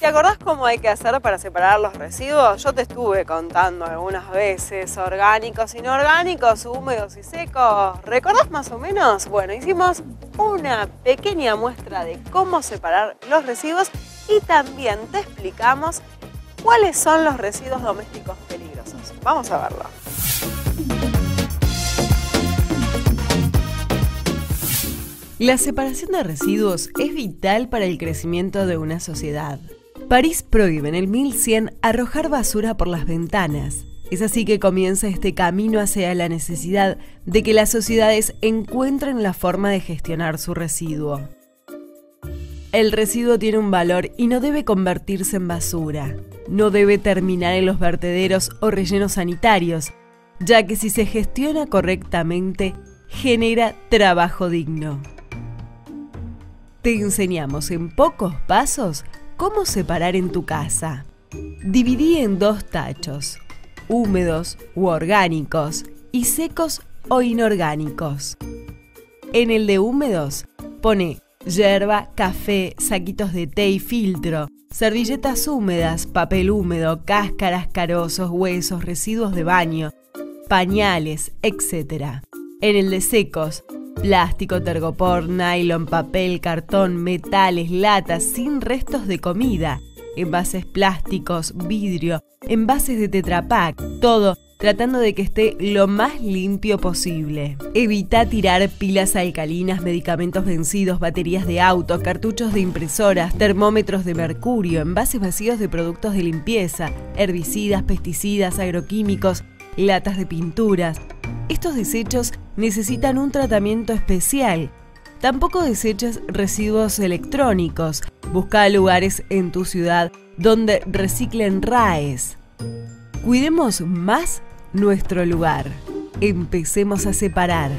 ¿Te acordás cómo hay que hacer para separar los residuos? Yo te estuve contando algunas veces, orgánicos, inorgánicos, húmedos y secos. ¿Recordás más o menos? Bueno, hicimos una pequeña muestra de cómo separar los residuos y también te explicamos cuáles son los residuos domésticos peligrosos. Vamos a verlo. La separación de residuos es vital para el crecimiento de una sociedad. París prohíbe en el 1100 arrojar basura por las ventanas. Es así que comienza este camino hacia la necesidad de que las sociedades encuentren la forma de gestionar su residuo. El residuo tiene un valor y no debe convertirse en basura. No debe terminar en los vertederos o rellenos sanitarios, ya que si se gestiona correctamente, genera trabajo digno. Te enseñamos en pocos pasos cómo separar en tu casa. Dividí en dos tachos, húmedos u orgánicos y secos o inorgánicos. En el de húmedos, pone yerba, café, saquitos de té y filtro, servilletas húmedas, papel húmedo, cáscaras, carozos, huesos, residuos de baño, pañales, etc. En el de secos, Plástico, tergopor, nylon, papel, cartón, metales, latas, sin restos de comida, envases plásticos, vidrio, envases de tetrapack, todo tratando de que esté lo más limpio posible. Evita tirar pilas alcalinas, medicamentos vencidos, baterías de auto, cartuchos de impresoras, termómetros de mercurio, envases vacíos de productos de limpieza, herbicidas, pesticidas, agroquímicos, latas de pinturas. Estos desechos necesitan un tratamiento especial. Tampoco deseches residuos electrónicos. Busca lugares en tu ciudad donde reciclen RAES. Cuidemos más nuestro lugar. Empecemos a separar.